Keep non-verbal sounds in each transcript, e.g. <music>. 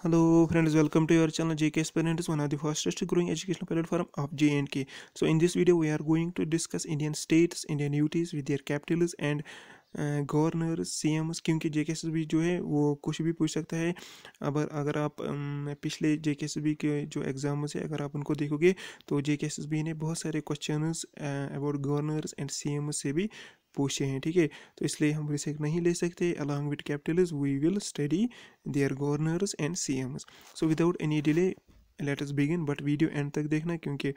Hello friends welcome to your channel JK aspirants one of the fastest growing educational platform of J and K so in this video we are going to discuss Indian states Indian UTs with their capitals and governor C Ms क्योंकि जे जो है, वो कुछ भी पूछ सकता है। अब अगर आप पिछले जे के जो एग्ज़ाम्स है, अगर आप उनको देखोगे तो जे ने बहुत सारे question about governors and C से भी पूछे हैं, ठीक है? तो इसलिए हम रिस्क नहीं ले सकते। Along with capitals we will study their governors and C Ms so without any delay let us begin but video end तक देखना क्योंकि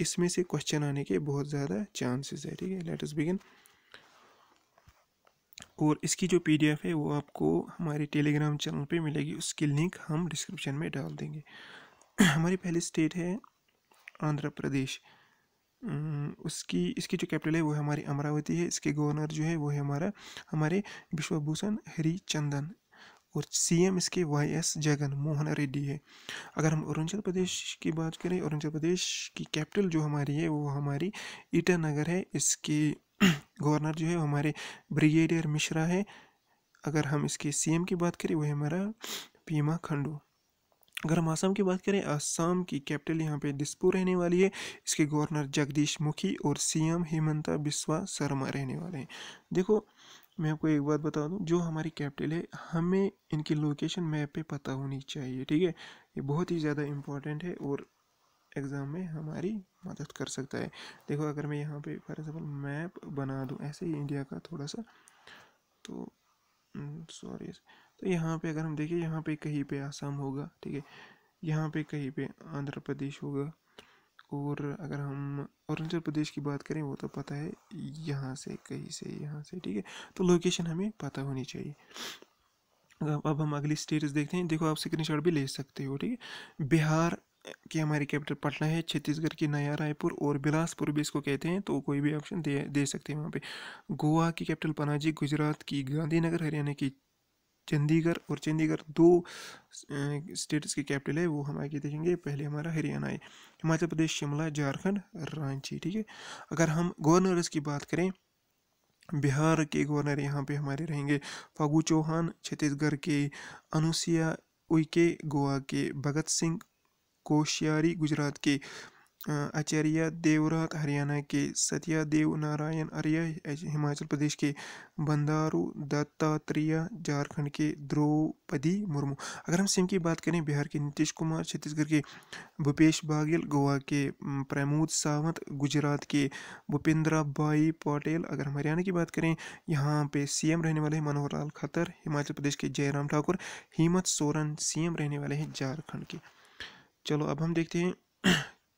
इसमें से क्वेश्चन आने के बहुत ज़्यादा चांसेस है, ठीक है? लेट अस बिगिन और इसकी जो पीडीएफ है, वो आपको हमारे टेलीग्राम चैनल पे मिलेगी। उसकी लिंक हम डिस्क्रिप्शन में डाल देंगे। हमारी पहली स्टेट है आंध्र प्रदेश। उसकी, इसकी जो कैपिटल है वो हमारी अमरावती है। इसके गवर्नर जो है वो है हमारा, हमारे विश्वभूषण हरिचंदन और सीएम इसके वाई एस जगन मोहन रेड्डी है। अगर हम अरुणाचल प्रदेश की बात करें, अरुणाचल प्रदेश की कैपिटल जो हमारी है वो हमारी ईटानगर है। इसके <clears throat> गवर्नर जो है वो हमारे ब्रिगेडियर मिश्रा है। अगर हम इसके सीएम की बात करें, वो है हमारा पीमा खंडू। अगर हम आसाम की बात करें आसाम की कैपिटल यहाँ पे दिसपुर रहने वाली है। इसके गवर्नर जगदीश मुखी और सीएम हेमंता बिस्वा शर्मा रहने वाले हैं। देखो मैं आपको एक बात बता दूँ जो हमारी कैपिटल है हमें इनकी लोकेशन मैप पे पता होनी चाहिए ठीक है? ये बहुत ही ज़्यादा इम्पोर्टेंट है और एग्ज़ाम में हमारी मदद कर सकता है। देखो अगर मैं यहाँ पे फॉर एग्ज़ाम्पल मैप बना दूँ ऐसे ही इंडिया का थोड़ा सा तो सॉरी हम्म, तो यहाँ पे अगर हम देखें, यहाँ पे कहीं पे आसाम होगा, ठीक है? यहाँ पे कहीं पे आंध्र प्रदेश होगा और अगर हम अरुणाचल प्रदेश की बात करें, वो तो पता है यहाँ से, कहीं से, यहाँ से, ठीक है? तो लोकेशन हमें पता होनी चाहिए। अब हम अगली स्टेटस देखते हैं। देखो, आप स्क्रीन भी ले सकते हो, ठीक है? बिहार कि हमारी कैपिटल पटना है, छत्तीसगढ़ की नया रायपुर और बिलासपुर भी इसको कहते हैं तो कोई भी ऑप्शन दे दे सकते हैं वहाँ पे। गोवा की कैपिटल पनाजी, गुजरात की गांधीनगर, हरियाणा की चंडीगढ़ और चंडीगढ़ दो स्टेट्स की कैपिटल है, वो हम आगे देखेंगे। पहले हमारा हरियाणा है, हिमाचल प्रदेश, शिमला, झारखंड, रांची, ठीक है? अगर हम गवर्नर्स की बात करें, बिहार के गवर्नर यहाँ पे हमारे रहेंगे फागू चौहान, छत्तीसगढ़ के अनुसिया उइके, गोवा के भगत सिंह, कोश्यारी, गुजरात के आचार्य देवरात हरियाणा के सत्या देव नारायण आर्य हिमाचल प्रदेश के बंदारू दत्तात्रेय, झारखंड के द्रौपदी मुर्मू। अगर हम सिम की बात करें, बिहार के नीतीश कुमार, छत्तीसगढ़ के भूपेश बाघेल, गोवा के प्रमोद सावंत, गुजरात के भूपेंद्र भाई पटेल। अगर हम हरियाणा की बात करें, यहाँ पे सीएम रहने वाले हैं मनोहर लाल खट्टर, हिमाचल प्रदेश के जयराम ठाकुर, हेमंत सोरेन सीएम रहने वाले हैं झारखंड के। चलो, अब हम देखते हैं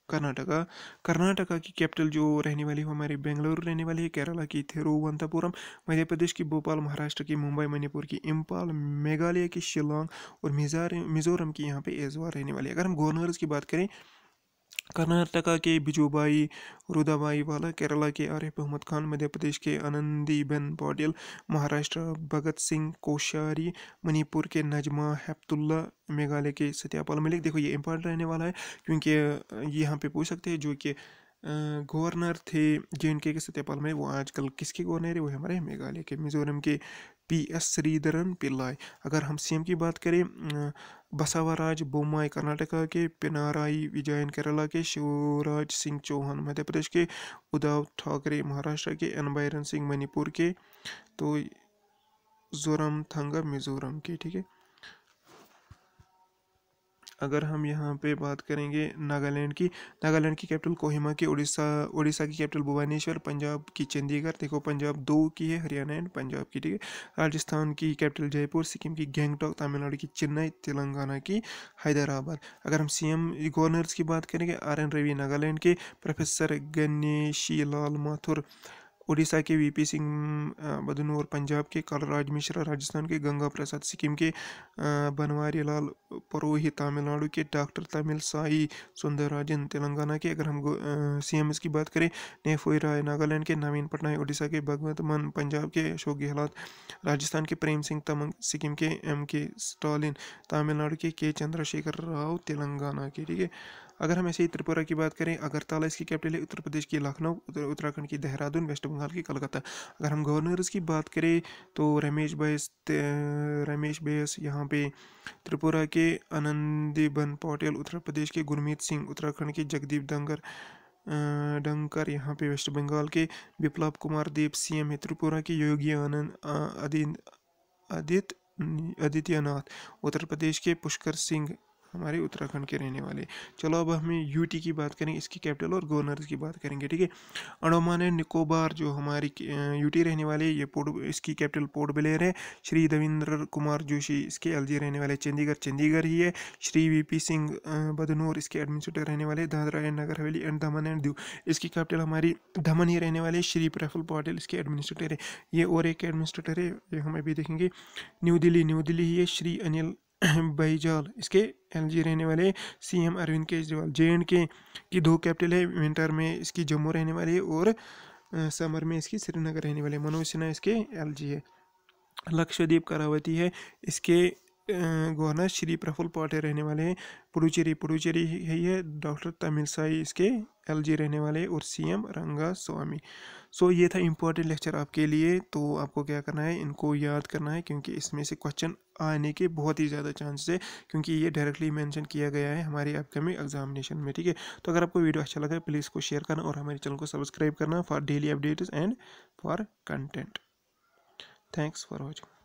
कर्नाटका। कर्नाटका की कैपिटल जो रहने वाली है हमारी बेंगलुरु रहने वाली है, केरला की थिरुवनंतपुरम मध्य प्रदेश की भोपाल, महाराष्ट्र की मुंबई, मणिपुर की इम्पाल मेघालय की शिलोंग और मिजोरम की यहाँ पे एजवार रहने वाली है। अगर हम गवर्नर्स की बात करें कर्नाटका के बिजूबाई, रुदाबाई वाला केरला के आरिफ अहमद खान मध्य प्रदेश के आनंदीबेन पटेल महाराष्ट्र भगत सिंह कोश्यारी, मणिपुर के नजमा हैप्तुल्ला मेघालय के सत्यापाल मलिक। देखो, ये इम्पोर्टेंट रहने वाला है, क्योंकि यहाँ पे पूछ सकते हैं जो कि गवर्नर थे जे एंड के सत्यपाल में वो आजकल किसके गवर्नर है? वो हमारे मेघालय के, मिजोरम के पी एस श्रीधरन पिल्लाई अगर हम सीएम की बात करें बसावराज बोमाई कर्नाटका के पिनाराई, विजयन, केरला के शिवराज सिंह चौहान, मध्य प्रदेश के उद्धव ठाकरे, महाराष्ट्र के एन बैरन सिंह, मणिपुर के तो जोरम थंगा मिजोरम के, ठीक है? अगर हम यहाँ पे बात करेंगे नागालैंड की नागालैंड की कैपिटल कोहिमा की उड़ीसा उड़ीसा की कैपिटल भुवनेश्वर, पंजाब की चंडीगढ़। देखो, पंजाब दो की है, हरियाणा एंड पंजाब की, ठीक है? राजस्थान की कैपिटल जयपुर, सिक्किम की गैंगटॉक, तमिलनाडु की चेन्नई, तेलंगाना की हैदराबाद। अगर हम सीएम गवर्नर्स की बात करेंगे, आर एन रवि नागालैंड के, प्रोफेसर गणेशी लाल माथुर। उड़ीसा के वीपी सिंह बदनौर, पंजाब के कलराज मिश्रा, राजस्थान के गंगा प्रसाद, सिक्किम के बनवारी लाल परोही तमिलनाडु के डॉक्टर तमिल साई सुंदरराजन, तेलंगाना के अगर हम सी एम एस की बात करें, नेफोई राय, नागालैंड के नवीन पटनायक, उड़ीसा के भगवंत मन, पंजाब के अशोक गहलोत, राजस्थान के प्रेम सिंह तमंग, सिक्किम के एम के स्टालिन, तमिलनाडु के के चंद्रशेखर राव, तेलंगाना के, ठीक है? अगर हम ऐसे ही त्रिपुरा की बात करें अगरतला इसकी कैपिटल है उत्तर प्रदेश की लखनऊ उत्तराखंड की देहरादून, वेस्ट बंगाल की कलकत्ता। अगर हम गवर्नर्स की बात करें तो रमेश बैस रमेश बैस यहाँ पे त्रिपुरा के आनंदीबन पटेल, उत्तर प्रदेश के गुरमीत सिंह, उत्तराखंड के जगदीप दंगर डंकर यहाँ पे वेस्ट बंगाल के विप्लव कुमार देव सीएम है। त्रिपुरा के योगी आनंद आदित्य आदित्यनाथ, उत्तर प्रदेश के पुष्कर सिंह हमारे उत्तराखंड के रहने वाले। चलो अब हमें यूटी की बात करेंगे इसकी कैपिटल और गवर्नर की बात करेंगे, ठीक है? अंडोमान एंड निकोबार जो हमारी यूटी रहने वाले, ये पोर्ट, इसकी कैपिटल पोर्ट ब्लेयर है। श्री देवेंद्र कुमार जोशी, इसके एलजी रहने वाले, चंडीगढ़ चंडीगढ़ ही है। श्री वीपी सिंह बदनौर, इसके एडमिनिस्ट्रेटर रहने वाले, Dadra and Nagar Haveli and Daman and Diu. इसकी कैपिटल हमारी दमन ही रहने वाले, श्री प्रफुल पाटिल, इसके एडमिनिस्ट्रेटर है। ये और एक एडमिनिस्ट्रेटर है, ये हम अभी देखेंगे। न्यू दिल्ली न्यू दिल्ली ही है। श्री अनिल <coughs> बैजाल इसके एल रहने वाले CM Arvind Kejriwal, J and K की दो कैपिटल है, विंटर में इसकी जम्मू रहने वाली है और समर में इसकी श्रीनगर रहने वाले। मनोज सिन्हा इसके एलजी है। लक्षदीप करावती है, इसके गवर्नर श्री प्रफुल पाटे रहने वाले हैं। पुडुचेरी पुडुचेरी है ये डॉक्टर तमिल साई इसके एलजी रहने वाले और सीएम रंगा स्वामी सो, ये था इम्पोर्टेंट लेक्चर आपके लिए। तो आपको क्या करना है, इनको याद करना है, क्योंकि इसमें से क्वेश्चन आने के बहुत ही ज़्यादा चांसेस है, क्योंकि ये डायरेक्टली मेंशन किया गया है हमारी अपकमिंग एग्जामिनेशन में, ठीक है? तो अगर आपको वीडियो अच्छा लगा, प्लीज़ इसको शेयर करना और हमारे चैनल को सब्सक्राइब करना for daily updates and for content. Thanks for watching.